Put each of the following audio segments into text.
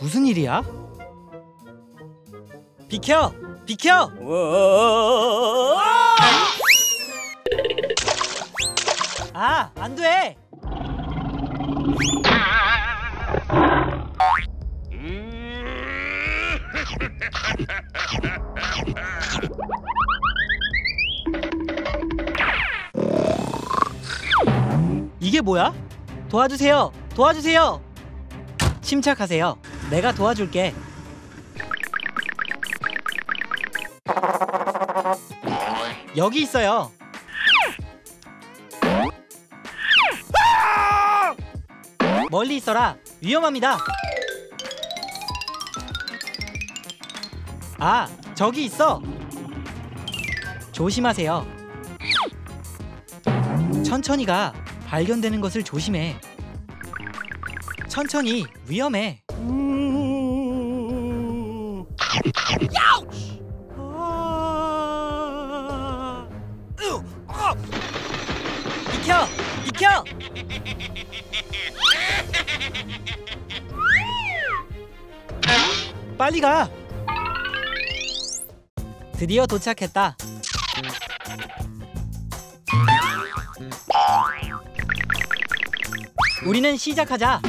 무슨 일이야? 비켜! 비켜! 아, 안 돼! 이게 뭐야? 도와주세요! 도와주세요! 침착하세요. 내가 도와줄게. 여기 있어요. 멀리 있어라. 위험합니다. 아, 저기 있어. 조심하세요. 천천히 가 발견되는 것을 조심해. 천천히 위험해. 비켜! 비켜! 빨리 가! 드디어 도착했다. 우리는 시작하자.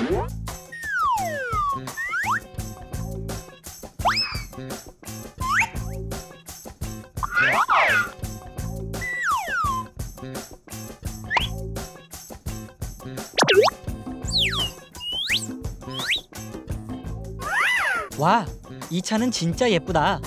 와, 이 차는 진짜 예쁘다.